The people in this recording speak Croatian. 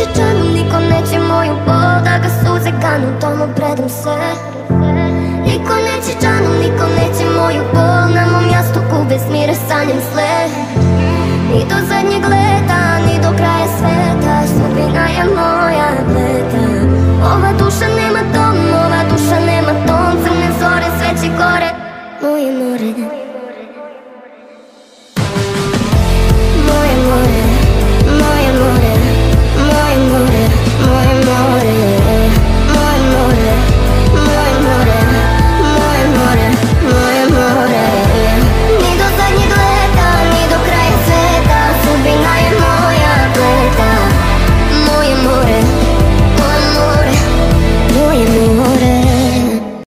osjećanu Niko neće moju bol da ga suze ganu Tomu predam se. Niko neće čanu, niko neće moju bol Na mom mjastu bez smire sanjem sle Ni do zadnjeg leta, ni do kraja sveta Sudbina je moja pleta Ova duša nema dom, ova duša nema tom Crne zore, sve će gore, Moje more, moje more.